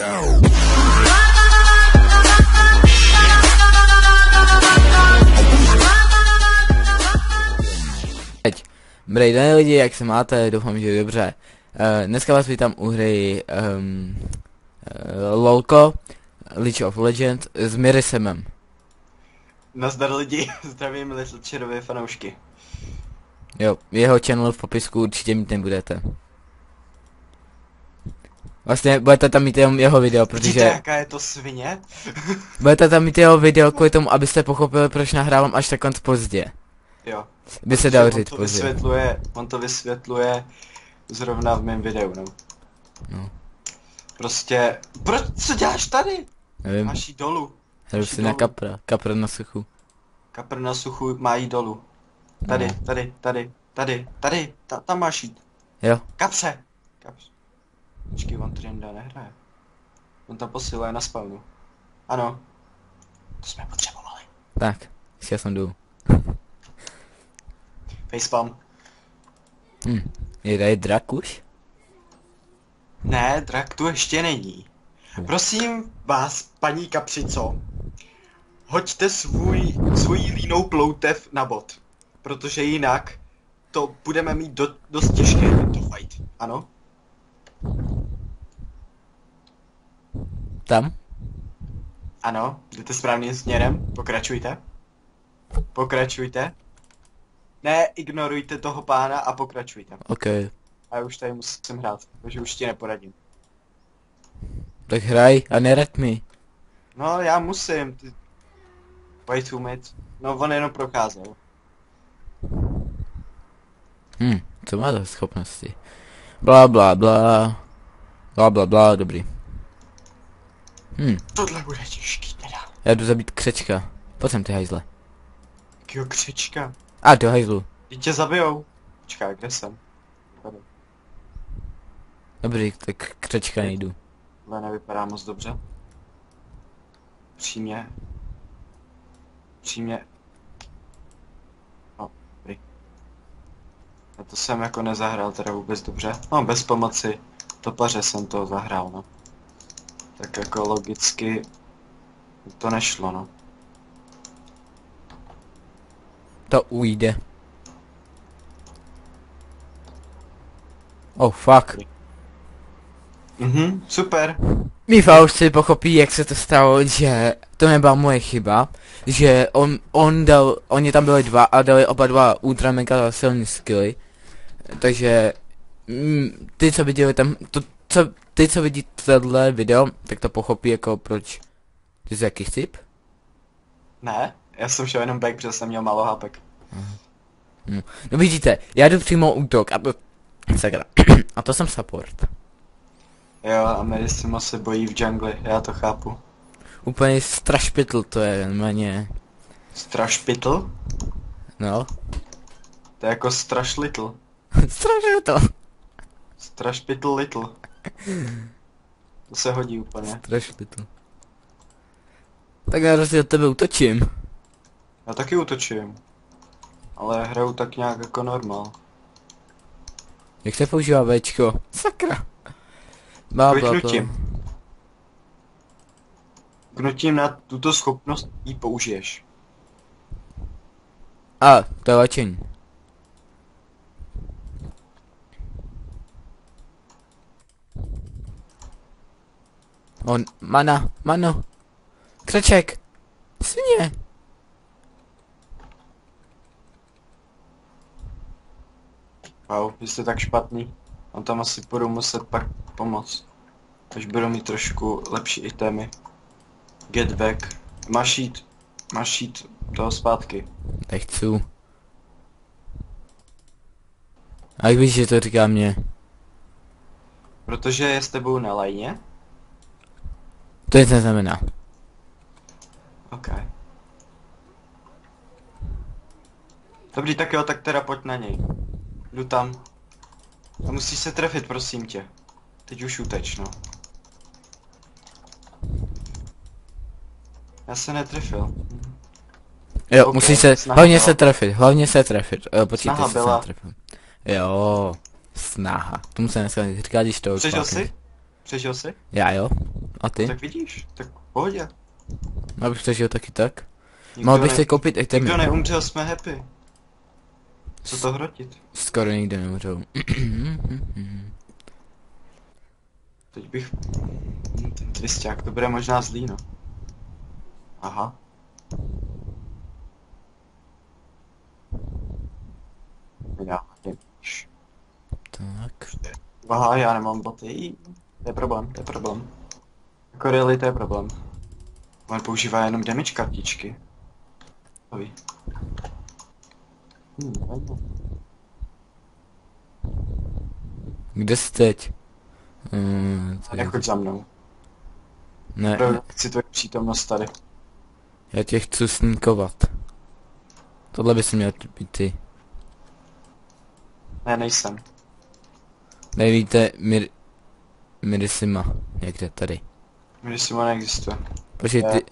Teď. Dobrý den lidi, jak se máte? Doufám, že dobře. Uh, dneska vás vítám u hry um, uh, LOLko, League of Legends s Mirisemem. Nazdar lidi, zdravím Littlecherovi fanoušky. Jo, jeho channel v popisku určitě mít nebudete. Vlastně budete tam mít jenom jeho video, Vidíte, protože jaká je to svině? budete tam mít jeho video kvůli tomu, abyste pochopili, proč nahrávám až tak konc pozdě. jo. By se on říct to pozdě. vysvětluje, on to vysvětluje zrovna v mém videu, no. No. Prostě, proč, co děláš tady? Nevím, Máš jít dolů. hru si na kapra, kapra na suchu. Kapr na suchu má jít dolů. Tady, No. tady, tady, tady, tady, ta, tam máš jít. Jo. Kapře. Počkej, on Trinda nehraje. On tam posiluje na spawnu. Ano. To jsme potřebovali. tak, já jsem jdu. Facepalm. Hm, je tady drak už? Ne, drak tu ještě není. Prosím vás, paní Kapřico, hoďte svůj, svojí línou ploutev na bod. Protože jinak to budeme mít do, dost těžké tento fight. Ano? Tam? Ano, jdete správným směrem, pokračujte. Pokračujte. Ne, ignorujte toho pána a pokračujte. OK. A já už tady musím hrát, takže už ti neporadím. Tak hraj a nerad mi. No, já musím, ty... Wait meet. No, on jenom procházel. Hm, co má za schopnosti? Bla bla bla. Bla bla bla, dobrý. Hm, Tohle bude těžký teda. já jdu zabít křečka. Pojď sem ty hajzle. Jakýho křečka. A do hajzlu. Ty tě zabijou. Počkej, kde jsem? Tady. Dobrý, tak křečka nejdu. Tohle nevypadá moc dobře. Přímě. Přímě. No, dobrý. Já to jsem jako nezahrál teda vůbec dobře. No, bez pomoci topaře jsem to zahrál, no. Tak jako logicky to nešlo, no. To ujde. Oh fuck. Mhm, super. Mí fanoušci pochopí, jak se to stalo, že to nebyla moje chyba, že on, on dal, oni tam byli dva a dali oba dva ultra mega silný skilly, takže mm, ty, co viděli tam, to, co, ty, co vidí tohle video, tak to pochopí jako proč, ty jsi jaký cip? Ne, já jsem šel jenom back, protože jsem měl málo hápek. No vidíte, já jdu přímo útok a to, sakra, a to jsem support. Jo, a Medicimo se bojí v džungli, já to chápu. Úplně strašpitl to je, normálně, Strašpitl? no, To je jako straš little. strašpitl, Strašpitl little. To se hodí úplně. strašpitl. Tak já rozdíl tebe útočím. Já taky útočím. Ale hraju tak nějak jako normál. Jak se používá Včko? Sakra. Bla, bla, bla. Knutím na tuto schopnost ji použiješ. A, to je léčení. On, mana, mano. Křeček. Svině. Wow, vy jste tak špatný. On tam asi budu muset pak pomoct. Až budu mít trošku lepší itemy. Get back. Máš jít, máš jít toho zpátky. Nechci. A jak víš, že to říká mě? Protože je s tebou na lajně? To nic neznamená. OK. Dobrý, tak jo, tak teda pojď na něj. Jdu tam. A musíš se trefit, prosím tě. Teď už uteč, no. Já se netrefil. Jo, Ok, musí se, hlavně byla. se trefit, hlavně se trefit. Jo, počkejte, Snaha se byla. netrefil. Jo, snaha. Tomu se dneska říká, když to Přežil jsi? Přežil jsi? Já jo. A ty? Tak vidíš, tak v pohodě. Abych to žil taky tak. Nikdo Mohl bych ne- si koupit itemy. Nikdo neumřel, jsme happy. Co to hrotit? Skoro nikdo neumřel. Teď bych... Hm, Ten twisták, to bude možná zlý, no. Aha. Já nevíš. tak. Aha, já nemám boty. To je problém, to je problém. Jako really, to je problém. On používá jenom damage kartičky. To ví. Hm, fajn. Kde jsi teď? Hmm, tady. Nechoď za mnou. Ne, Pro- Chci tvoji přítomnost tady. já tě chci sníkovat. Tohle bys měl být ty. Ne, nejsem. Nevíte, Mir... Mirisima. Někde tady. Když si neexistuje. Počkej, ty...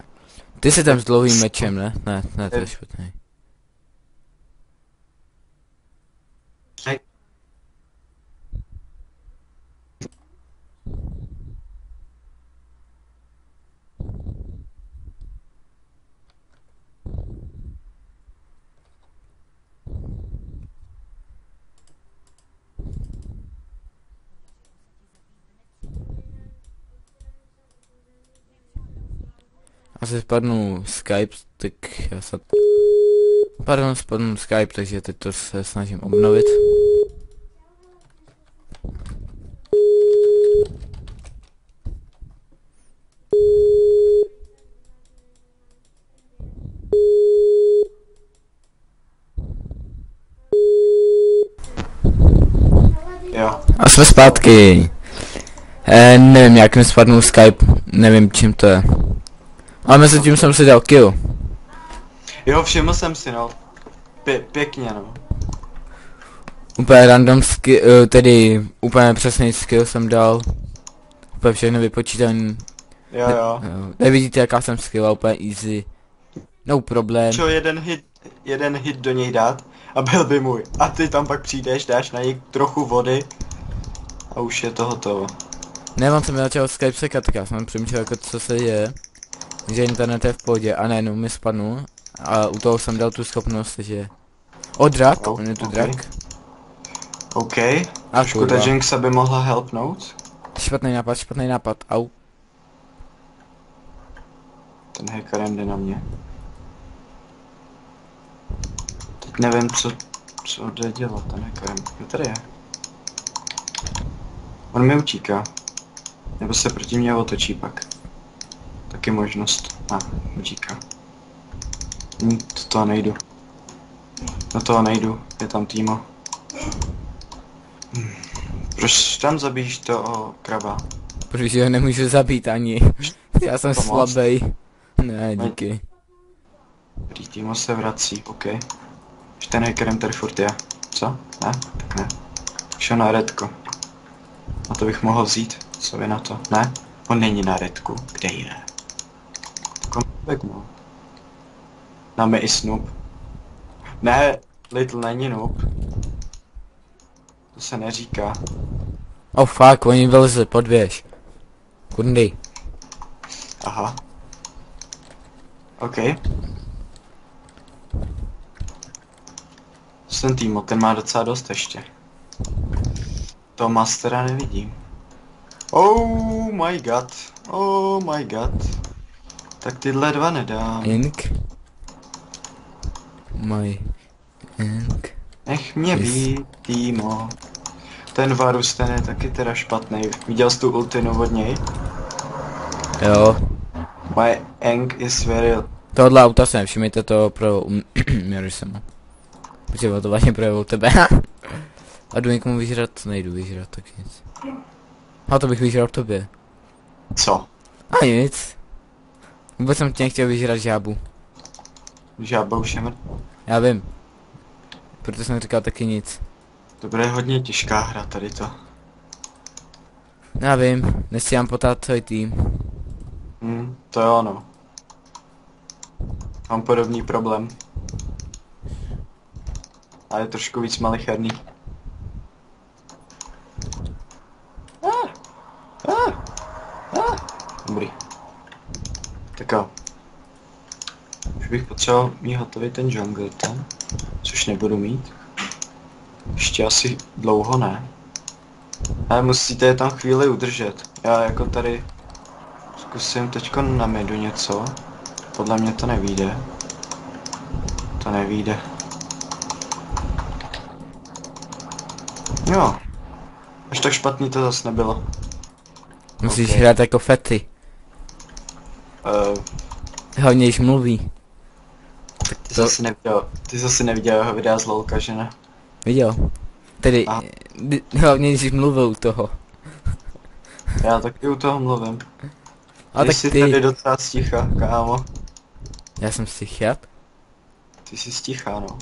Ty jsi tam s dlouhým mečem, ne? Ne, ne, to je špatný. Asi spadnu Skype, tak já se... Pardon, spadnu Skype, takže teď to se snažím obnovit. Jo. A jsme zpátky. Eh, nevím, jak mi spadnul Skype, nevím čím to je. Ale mezi tím jsem si dal kill. Jo, všiml jsem si, no. Pě- pěkně, no. Úplně random skill, tedy úplně přesný skill jsem dal. Úplně všechno vypočítaný. Jo, jo. Jo, Nevidíte jaká jsem skill, a úplně easy. No problém. Čo jeden hit, jeden hit do něj dát a byl by můj. A ty tam pak přijdeš, dáš na něj trochu vody a už je to hotovo. Ne, on jsem začal Skype sekat, tak já jsem přemýšlel jako co se děje. Že internet je v pohodě a najednou mi spadnul. A u toho jsem dal tu schopnost, že... O drak, Oh, on je tu ok. drak. OK, A ta Jinxa by mohla helpnout. Špatný nápad, špatný nápad, au. Ten hacker jde na mě. Teď nevím, co, co jde dělat ten hacker. Jo, tady je. On mi utíká. Nebo se proti mě otočí pak. Taky možnost. A, utíká. Hm, do toho nejdu. Do toho nejdu, je tam Týmo. Hm. Proč tam zabíjíš toho kraba? Protože ho nemůžu zabít ani. Já jsem Pomoct? slabý. Ne, díky. Prý Týmo se vrací, OK. Už ten hackerem tady furt je. Co? Ne? Tak ne. Šel na redko. A to bych mohl vzít. Co vy na to? Ne? On není na redku. Kde je? Tak tak mohl. Dáme i Snoop. Ne, Little není noob. To se neříká. Oh fuck, oni vylezli, podvěž. Kundy. Aha. OK. Co ten Týmo, ten má docela dost ještě. To mastera nevidím. Oh my god. Oh my god. Tak tyhle dva nedám. Ink. My. Ink. Nech mě Yes. být, Týmo. Ten Varus, ten je taky teda špatný. Viděl jsi tu ultinu od něj? Jo. My Eng is very... Tohle auta jsem, všimněte to pro Měru jsem. Protože to vlastně projevil tebe. A jdu někomu vyžrat, nejdu vyžrat, tak nic. A to bych vyžral tobě. Co? A nic. Vůbec jsem tě nechtěl vyžrat žábu. Žába už je mrt... Já vím. Proto jsem říkal taky nic. To bude hodně těžká hra tady to. Já vím, nestíhám potát celý tým. Hm, to je ono. Mám podobný problém. A je trošku víc malicherný. Ah! Ah! Ah! Dobrý. Tak jo. Potřeboval mít hotový ten jungle tam, což nebudu mít. Ještě asi dlouho ne. Ale musíte je tam chvíli udržet. Já jako tady zkusím teďko na midu něco. Podle mě to nevíde. To nevíde. Jo. Až tak špatný to zase nebylo. Musíš Ok. hrát jako fety. Uh, Hlavně již mluví. Ty To- zase neviděl, ty zase neviděl jeho videa z LOLka, že ne? Viděl? Tedy, A. hlavně když mluvil u toho. Já taky u toho mluvím. A tak jsi ty, tady docela sticha, kámo. já jsem psychiat. Ty jsi stichá, no.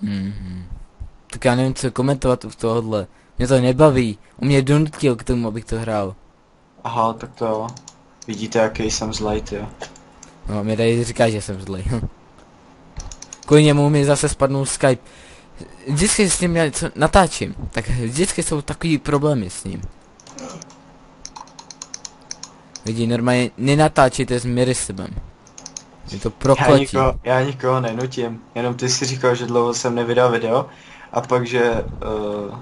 Mhm. Tak já nevím, co komentovat u tohohle. Mě to nebaví. U mě donutil k tomu, abych to hrál. Aha, tak to jo. Vidíte, jaký jsem zlej, jo. No, mě tady říká, že jsem zlej. Kvůli němu mi zase spadnul Skype. Vždycky s ním já něco natáčím, tak vždycky jsou takový problémy s ním. Lidi, normálně nenatáčíte s Mirisibem. Je to Já prokletí. nikoho, já nikoho nenutím, jenom ty si říkal, že dlouho jsem nevydal video a pak, že, uh,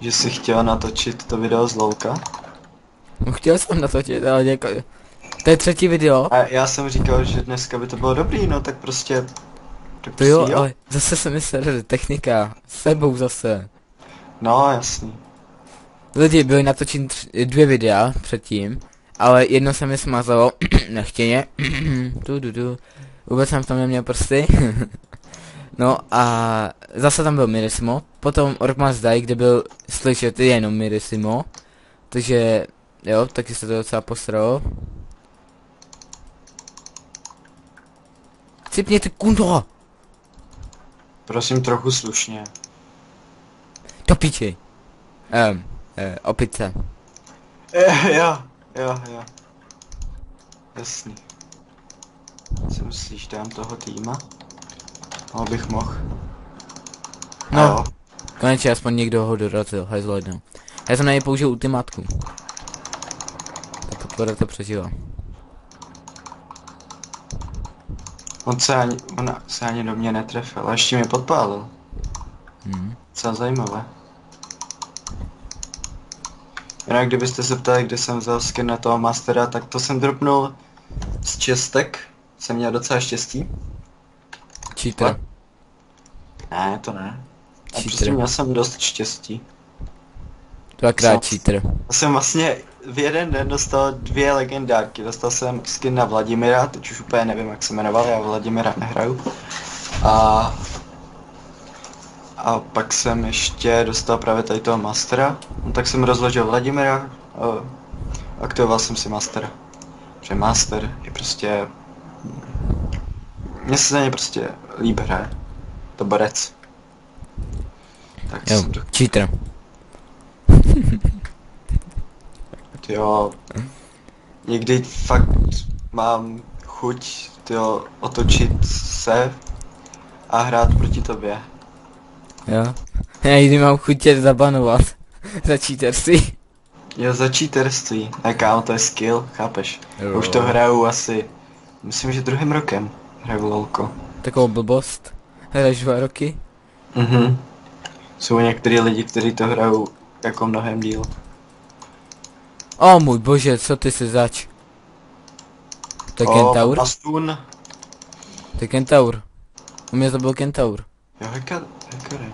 že si chtěl natočit to video z LOLka. No, chtěl jsem natočit, ale jako... To je třetí video. A já jsem říkal, že dneska by to bylo dobrý, no tak prostě... Tak To jo, prostě ale zase se mi sere technika. S sebou zase. No, jasný. Lidi byli natočit tř- dvě videa předtím, ale jedno se mi smazalo, nechtěně, tu, tu, tu. vůbec jsem v tom neměl prsty. no a zase tam byl Mirisimo, potom Orkmas Die, kde byl slyšet jenom Mirisimo, takže jo, taky se to docela posralo. Cipně ty kundo! Prosím trochu slušně. Do piči! Um, eh, opice. Eh, jo, jo, jo. Jasný. Si myslíš, dám toho týma? No, bych mohl. No. Konečně aspoň někdo ho dorazil, hajzlo jednou. Já jsem na něj použil ultimátku. Potvora to přežila. On se ani, on se ani do mě netrefil, a ještě mě podpálil. Hmm. Docela zajímavé. Jinak kdybyste se ptali, kde jsem vzal skin na toho mastera, tak to jsem dropnul z čestek. Jsem měl docela štěstí. Cheater. Ne, to ne. A Cheater. prostě měl jsem dost štěstí. Dvakrát Co? cheater. Já jsem vlastně v jeden den dostal dvě legendárky. Dostal jsem skin na Vladimira, teď už úplně nevím, jak se jmenoval, já Vladimira nehraju. A... A pak jsem ještě dostal právě tady toho Mastera. No, tak jsem rozložil Vladimira aktivoval jsem si Mastera. Protože Master je prostě... Mně se za ně prostě líp hraje. To borec. Tak Jo, jsem to cheater. Jo. Někdy fakt mám chuť tyjo, otočit se a hrát proti tobě. Jo. Já jdi mám chuť tě zabanovat. Za cheaterství. Jo, za cheaterství. Ne, kámo, to je skill, chápeš? Jo. Už to hraju asi, myslím, že druhým rokem hraju lolko. Takovou blbost. Hraješ dva roky? Mhm. Jsou některý lidi, kteří to hrajou jako mnohem díl. O můj bože, co ty se zač? To je O, kentaur? Bastun. To je kentaur. U mě to byl kentaur. Jo, hacker, hackery.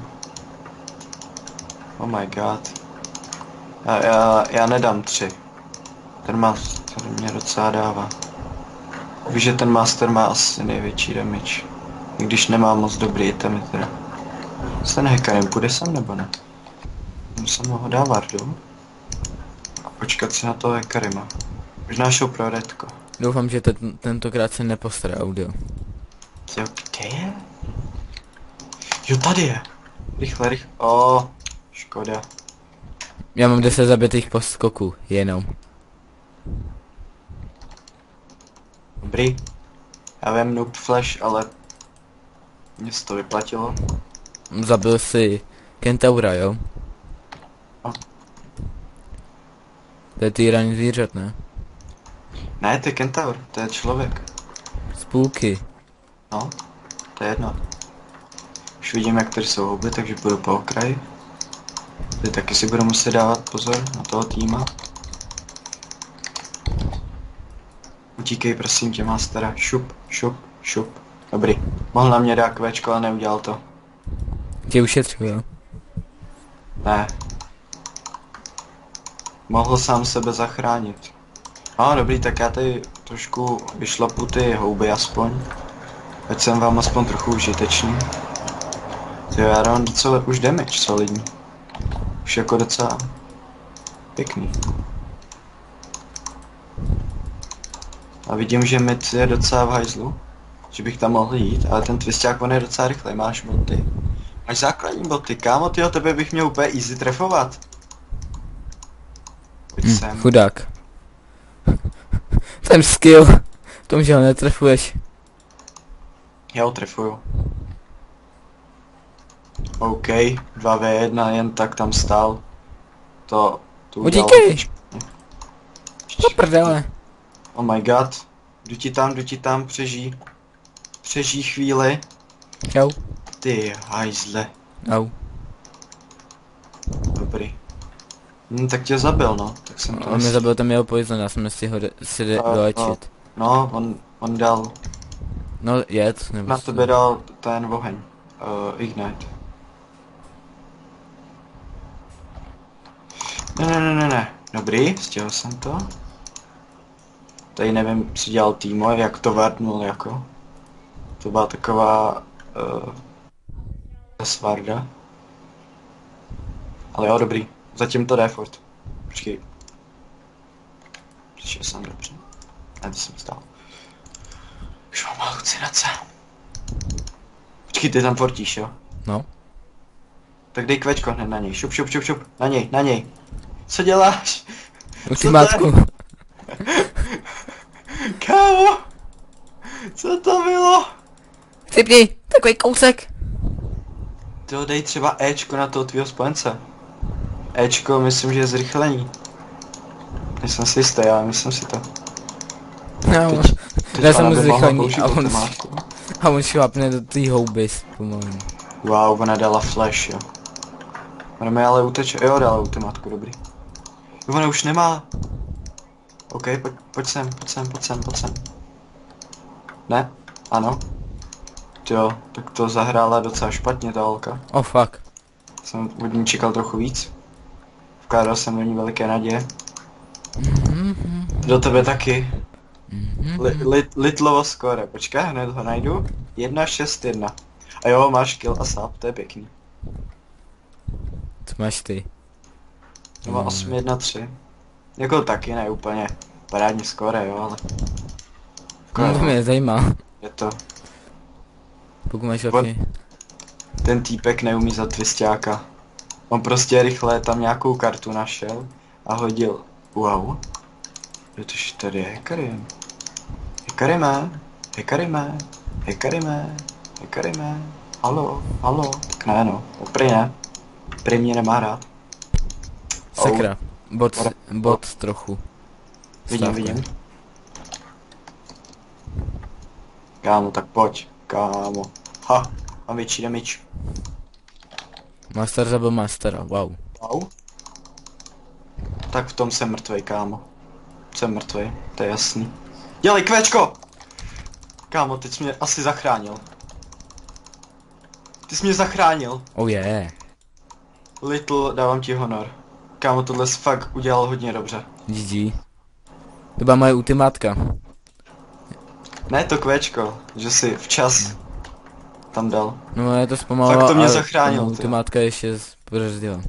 Oh my god. Já, já, já nedám tři. Ten master mě docela dává. Víš, že ten master má asi největší damage. I když nemá moc dobrý itemy teda. S ten hackerem půjde sem nebo ne? Musím ho dát vardu. Počkat si na toho hackerima. Možná šel pro redko. Doufám, že ten, tentokrát se nepostará audio. Jo, kde je? Jo, tady je. Rychle, rychle. O, škoda. Já mám 10 zabitých poskoků, jenom. Dobrý. Já vím noob flash, ale mně se to vyplatilo. Zabil si kentaura, jo? To je týraní zvířat, ne? Ne, to je kentaur, to je člověk. Spůlky. No, to je jedno. Už vidím, jak tady jsou houby, takže půjdu po okraji. Tady taky si budu muset dávat pozor na toho týma. Utíkej prosím tě, mastera. Šup, šup, šup. Dobrý. Mohl na mě dát kvečko, ale neudělal to. Tě ušetřil, jo? Ne. Mohl sám sebe zachránit. No dobrý, tak já tady trošku vyšlapu ty houby aspoň. Ať jsem vám aspoň trochu užitečný. Ty já dám docela už damage solidní. Už jako docela pěkný. A vidím, že mid je docela v hajzlu. Že bych tam mohl jít, ale ten twisták on je docela rychlej, máš boty. Máš základní boty, kámo, ty tebe bych měl úplně easy trefovat. Hm, sem. chudák. Ten skill. V tom, že ho netrefuješ. Já ho trefuju. OK, 2v1 jen tak tam stál. To... udělalo Utíkej! špatně. No prdele. Oh my god. Jdu ti tam, jdu ti tam, přežij. Přežij chvíli. Čau. Ty hajzle. Au. Dobrý. Hm, tak tě zabil, no. Tak jsem to On mi myslel. zabil tam jeho poison, já jsem si ho de- si de- dolečit. No, on, on dal, No jet, nebo na co? tebe dal ten oheň. Uh, ignite. Ne, ne, ne, ne, ne. Dobrý, stihl jsem to. Tady nevím, co dělal Timo, jak to vrtnul jako. To byla taková... Uh, svarda. Ale jo, dobrý. Zatím to jde furt. Počkej. Přišel jsem dobře. Ne, to jsem stál. Už mám halucinace. Počkej, ty tam fortíš, jo? No. Tak dej kvečko hned na něj. Šup, šup, šup, šup. Na něj, na něj. Co děláš? Ultimátku. Kámo! Co to bylo? Typni, takový kousek. To dej třeba Ečko na toho tvýho spojence. Ečko, myslím, že je zrychlení. Nejsem si jistý, ale myslím si to. No, Teď Já jsem mu zrychlení a on a on šlapne do té houby pomalu. Wow, ona dala flash, jo. Ona mi ale uteče, jo, dala ultimátku, dobrý. Jo, ona už nemá. OK, pojď, pojď sem, pojď sem, pojď sem, pojď sem. Ne? Ano? Jo, tak to zahrála docela špatně ta holka. Oh fuck. Jsem od ní čekal trochu víc. Vkládal jsem do ní veliké naděje. Do tebe taky. Li, li, litlovo skore, počkej, hned ho najdu. 1, 6, 1. A jo, máš kill a sap, to je pěkný. Co máš ty? To má 8, 1, 3. Jako taky ne úplně parádní skore, jo, ale... No, to mě zajímá. Je to, Pokud máš oči. ten týpek neumí za twistáka. On prostě rychle tam nějakou kartu našel a hodil. Wow. Protože tady je Hekarim. Hekarime, Hekarime, Hekarime, Hekarime. Halo, halo. Tak ne no, to prý ne. Prý mě nemá rád. Sakra. Bot, bot trochu. Vidím, vidím. Kámo, tak pojď, kámo. Ha, mám větší damage. Master zabil mastera, wow. Wow. Tak v tom jsem mrtvej, kámo. Jsem mrtvej, to je jasný. Dělej kvéčko! Kámo, teď jsi mě asi zachránil. Ty jsi mě zachránil. Oh yeah. Little, dávám ti honor. Kámo, tohle jsi fakt udělal hodně dobře. GG. To byla moje ultimátka. Ne to kvéčko, že jsi včas tam dal. No já to zpomalila, Fakt to mě ale zachránil, ta ty. ultimátka ještě zbrzdila.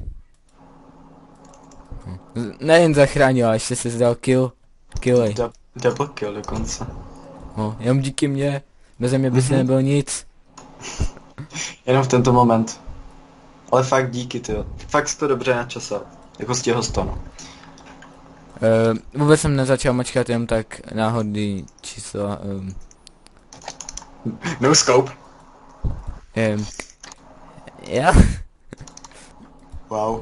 Hm. Nejen zachránila, ještě si zdal kill. Killej. Du- double kill dokonce. No, jenom díky mně. Beze mě by si Mhm. nebyl nic. Jenom v tento moment. Ale fakt díky, ty. Fakt jsi to dobře načasal. Jako z těho stonu. Uh, vůbec jsem nezačal mačkat jenom tak náhodný čísla. Um, No scope. Um, já? Wow.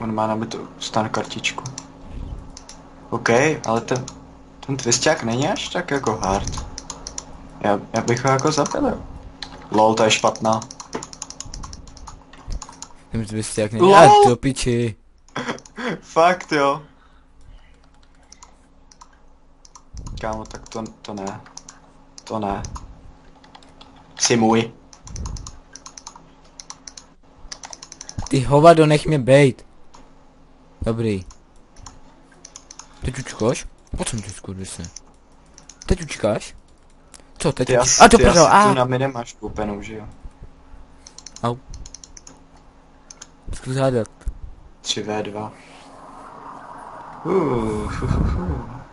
On má nabitou stan kartičku. OK, ale ten, ten twisták není až tak jako hard. Já, já bych ho jako jo. Lol, to je špatná. Tím byste jak Lol. není. A do piči. Fakt jo. Kámo, tak to, to ne. To ne. Jsi můj. Ty hovado, nech mě bejt. Dobrý. Teď učkáš? Po co mi teď se? Teď učkáš? Co, teď Ty asi, A to ty prdel, tu a! na mine máš koupenou, že jo? Zkus hádat. 3v2. Uh, hu, hu, hu.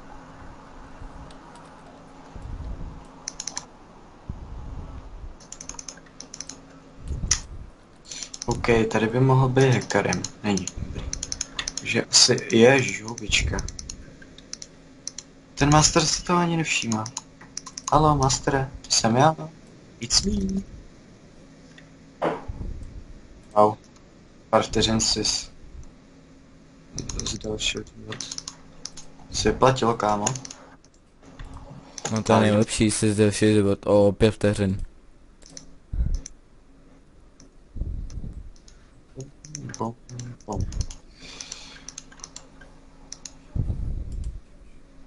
OK, tady by mohl být hackerem. Není. Dobrý. Že asi je žubička. Ten master si to ani nevšímá. Halo, mastere, to jsem já. It's me. Wow. Pár vteřin si z dalšího život. Si vyplatilo, kámo. No to je nejlepší, si zde vši život o pět vteřin.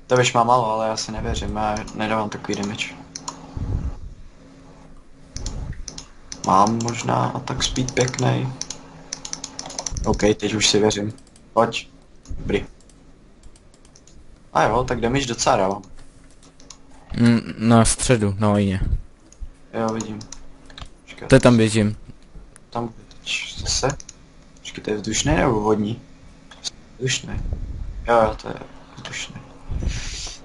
To byš má málo, ale já si nevěřím, já nedávám takový damage. Mám možná a tak speed pěknej. OK, teď už si věřím. Pojď. Dobrý. A jo, tak damage docela dávám. Mm, na středu, na vojně. Jo, vidím. Počkat, To tam běžím. tam teď zase. Počkej, to je vzdušný nebo vodní? Vzdušný. Jo, jo, to je vzdušný.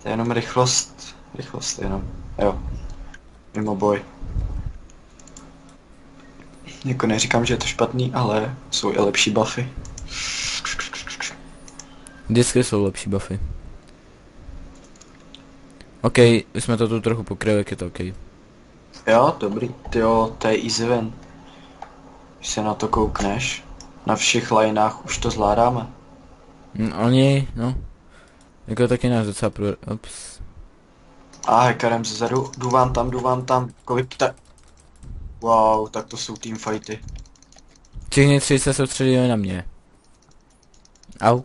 To je jenom rychlost. Rychlost jenom. Jo. Mimo boj. Jako neříkám, že je to špatný, ale jsou i lepší buffy. Vždycky jsou lepší buffy. OK, už jsme to tu trochu pokryli, jak je to OK. Jo, dobrý. Jo, to je easy win. Když se na to koukneš, na všech lineách už to zvládáme. Mm, oni, no. Jako taky náš docela pro... Ups. A hackerem zezadu, jdu vám tam, jdu vám tam, kolik ta... Wow, tak to jsou teamfighty. Všichni tři se soustředili na mě. Au.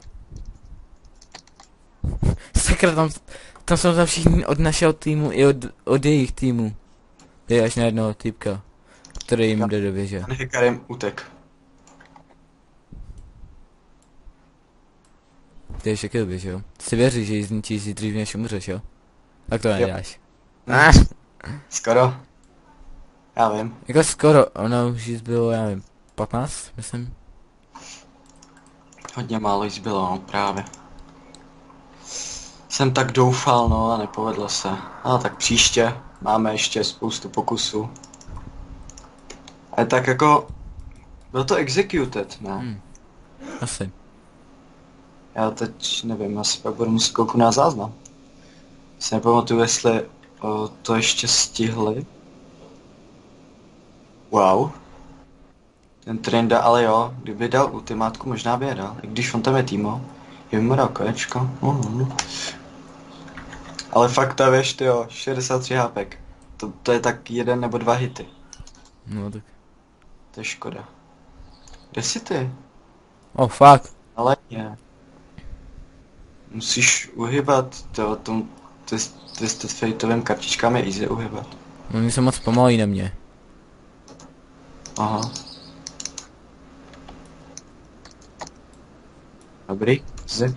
Sakra, tam, tam jsou tam všichni od našeho týmu i od, od jejich týmu. Je až na jednoho týpka, který jim jde do věže. Ten hackerem utek. Ty ještě věže, jo? Si věří, že ji zničíš si dřív než umřeš, jo? Tak to neděláš. Ne. Ah, Skoro. Já vím. jako skoro, ono už jí zbylo, já nevím, 15, myslím. Hodně málo jí zbylo, no, právě. Jsem tak doufal, no a nepovedlo se. A tak příště máme ještě spoustu pokusů. Ale tak jako... Byl to executed, ne? Hmm. Asi. Já teď nevím, asi pak budu muset kouknout na záznam. Si nepamatuju, jestli o, to ještě stihli. Wow. Ten Trinda, ale jo, kdyby dal ultimátku, možná by je dal. I když on tam je týmo. Je mu dal kolečko. Uhum. Ale fakt ta věž, jo, 63 HPek. To, to je tak jeden nebo dva hity. No tak. To je škoda. Kde jsi ty? Oh fuck. Ale ne. Musíš uhybat, to, tom, twisted fateovým kartičkám je easy uhybat. Oni jsou moc pomalí na mě. Aha. Dobrý, easy.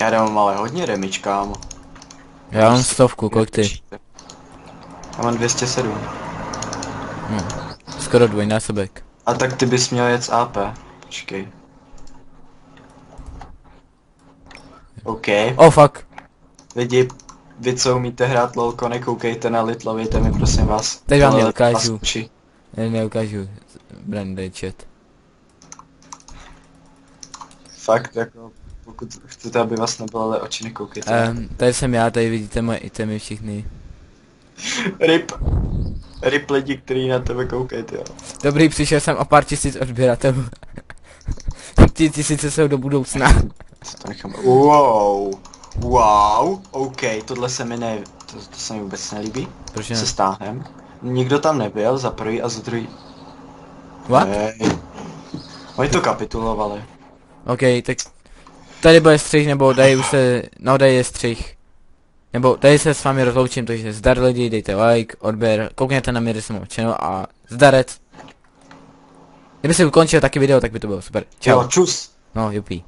Já dám ale hodně kámo. Já mám stovku, kolik ty? Já mám 207. No. Skoro dvojnásobek. A tak ty bys měl jet z AP. Počkej. OK. Oh fuck. Lidi, vy co umíte hrát lolko, nekoukejte na Litlovejte mi prosím vás. Teď vám neukážu. Já neukážu. Brandy chat. Fakt, jako, pokud chcete, aby vás nebylo, ale oči nekoukejte. Um, tady jsem já, tady vidíte moje itemy všichni. Rip. Rip lidi, kteří na tebe koukají, jo. Dobrý, přišel jsem o pár tisíc odběratelů. Ty tisíce jsou do budoucna. To nechám. Wow. Wow, OK, tohle se mi ne, to, to se mi vůbec nelíbí. Proč ne? Se stáhnem. Nikdo tam nebyl, za prvý a za druhý. What? Hej. Oni to kapitulovali. OK, tak tady bude střih, nebo tady už se, no tady je střih. Nebo tady se s vámi rozloučím, takže zdar lidi, dejte like, odběr, koukněte na Mirisimo channel a zdarec. Kdyby se ukončil taky video, tak by to bylo super. Čau. Jo, čus. No, jupí.